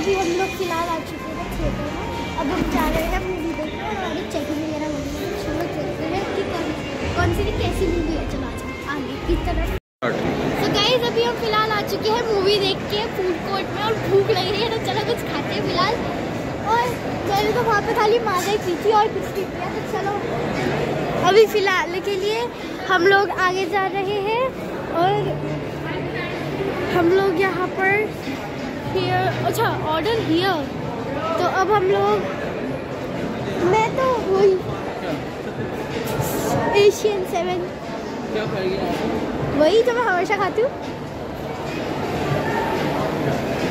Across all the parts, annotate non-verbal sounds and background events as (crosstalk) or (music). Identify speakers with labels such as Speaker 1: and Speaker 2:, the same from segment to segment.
Speaker 1: अभी हम लोग फ़िलहाल आ चुके हैं थिएटर में। अब हम जा रहे हैं मूवी देखने और आगे चेकिंग वगैरह हो रही है। चलो देखते हैं कि कौन कौन सी कैसी मूवी है? चलो आगे की तरफ़। तो गाइज़ अभी हम फ़िलहाल आ चुके हैं मूवी देख के फ़ूड कोर्ट में और भूख लग रही है तो चलो कुछ खाते हैं फ़िलहाल। और मैंने तो वहाँ पे खाली माजा पी थी और कुछ नहीं किया तो चलो। अभी फ़िलहाल के लिए हम लोग आगे जा रहे हैं और हम लोग यहाँ पर हियर अच्छा ऑर्डर हियर तो अब हम लोग मैं तो वही एशियन सेवन वही तो मैं हमेशा खाती हूँ।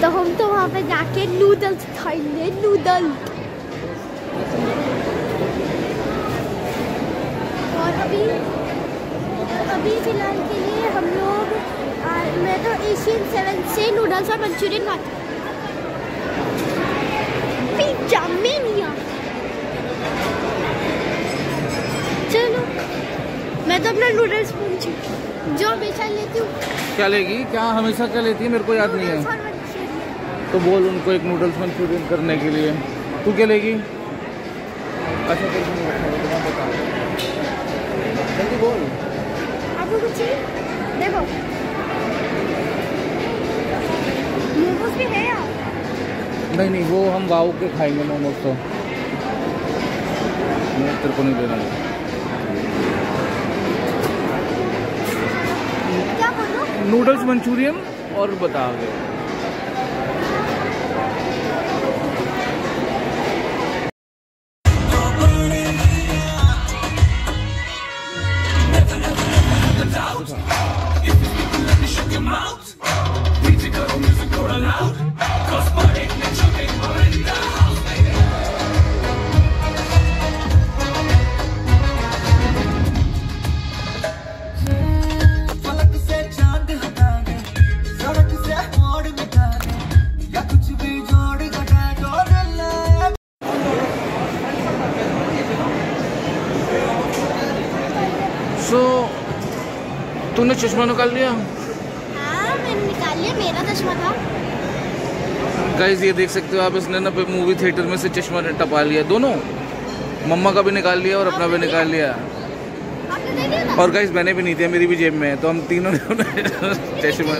Speaker 1: तो हम तो वहाँ पे जाके नूडल्स खाएँगे नूडल और अभी अभी फ़िलहाल के लिए हम लोग मैं तो एशियन सेवन से नूडल्स और मंचूरियन खाती पिज्जा मेनिया चलो मैं तो अपना नूडल्स पूछू जो हमेशा लेती हूँ।
Speaker 2: क्या लेगी? क्या हमेशा क्या लेती है? मेरे को याद नहीं है। तो बोल उनको एक नूडल्स मंचूरियन करने के लिए। तू क्या लेगी? अच्छा तो बता जल्दी बोल।
Speaker 1: आपको कुछ देखो मोमोज भी है यार
Speaker 2: नहीं नहीं वो हम वाव के खाएँगे मोमोज तो। मैं तेरे को नहीं देना
Speaker 1: रहा बोलो?
Speaker 2: नूडल्स मंचूरियन और बता आगे
Speaker 3: सो
Speaker 2: तूने चश्मा निकाल लिया?
Speaker 1: हाँ मैंने निकाल लिया मेरा चश्मा था।
Speaker 2: गाइज़ ये देख सकते हो आप इसने ना मूवी थिएटर में से चश्मा टपा लिया। दोनों? मम्मा का भी निकाल लिया और अपना भी निकाल लिया। और गाइज़ मैंने भी नहीं दिया मेरी भी जेब में है तो हम तीनों ने (laughs) चश्मा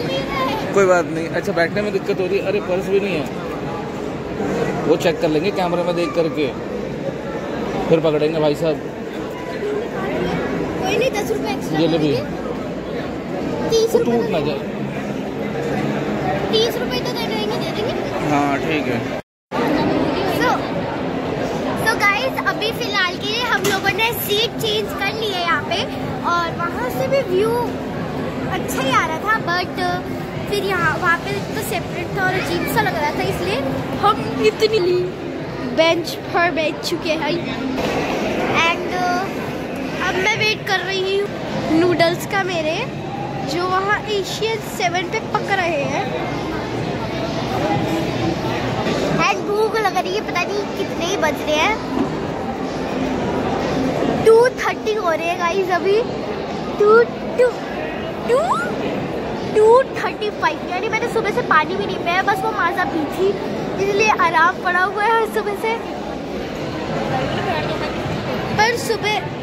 Speaker 2: कोई बात नहीं। अच्छा बैठने में दिक्कत हो रही है? अरे पर्स भी नहीं है। वो चेक कर लेंगे कैमरे में देख करके। फिर पकड़ेंगे भाई साहब।
Speaker 1: दस रुपए एक्स्ट्रा
Speaker 2: ये ले भी।
Speaker 1: तीस रुपए
Speaker 2: टूट ना जाए
Speaker 1: तीस रुपए तो दे देंगे दे देंगे।
Speaker 2: हाँ ठीक है।
Speaker 1: सो सो गाइस अभी फ़िलहाल के लिए हम लोगों ने सीट चेंज कर ली है यहाँ पे और वहाँ से भी व्यू अच्छा ही आ रहा था बट फिर यहाँ वहाँ पे तो सेपरेट था और अजीब सा लग रहा था इसलिए हम इतनी बेंच पर बैठ चुके हैं। एंड अब मैं वेट कर रही हूँ नूडल्स का मेरे, जो वहाँ एशियन सेवन पे पक रहे हैं। एंड भूख लग रही है, पता नहीं कितने ही बज रहे हैं। टू थर्टी हो रहे हैं गाइस अभी। Two two two two thirty five यानी मैंने सुबह से पानी भी नहीं पिया, बस वो माजा पी थी। इसलिए आराम पड़ा हुआ है सुबह से। पर सुबह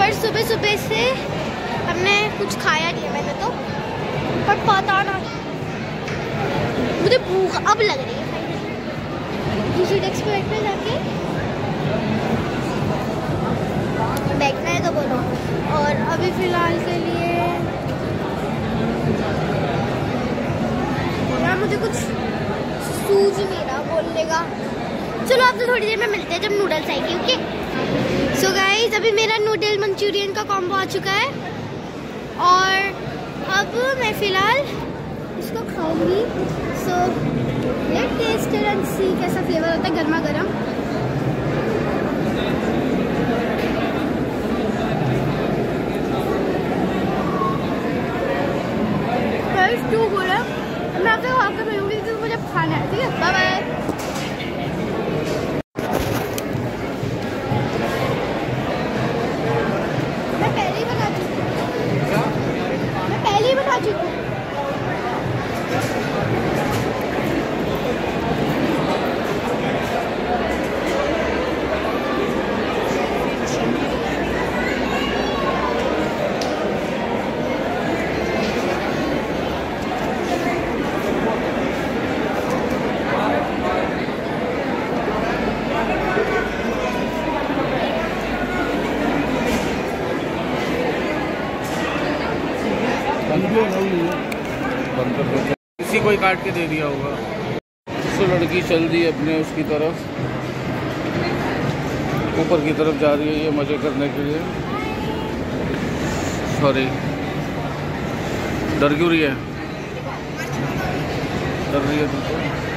Speaker 1: पर सुबह सुबह से हमने कुछ खाया नहीं है मैंने तो। पर पता ना। मुझे भूख अब लग रही है दूसरी डेस्क पे जाके बैठना है तो बोलो। और अभी फ़िलहाल के लिए यार मुझे कुछ सूझ नहीं रहा बोलने का। चलो आपसे थोड़ी देर में मिलते हैं जब नूडल्स आएँगे ओके सो so गाइज़ अभी मेरा नूडल मंचूरियन का कॉम्बो आ चुका है। और अब मैं फ़िलहाल इसको खाऊँगी। So let taste and see कैसा फ्लेवर होता है गर्मा गर्म टू है मैं आपसे खा के मिलूँगी क्योंकि मुझे खाना है, ठीक है? बाय बाय मैं पहले ही बता चुकी हूँ मैं पहले ही बता चुकी हूँ
Speaker 2: काट के दे दिया होगा। तो लड़की चल दी अपने उसकी तरफ़। ऊपर की तरफ़ जा रही है ये मज़े करने के लिए। सॉरी डर क्यों रही है? डर रही है तुमको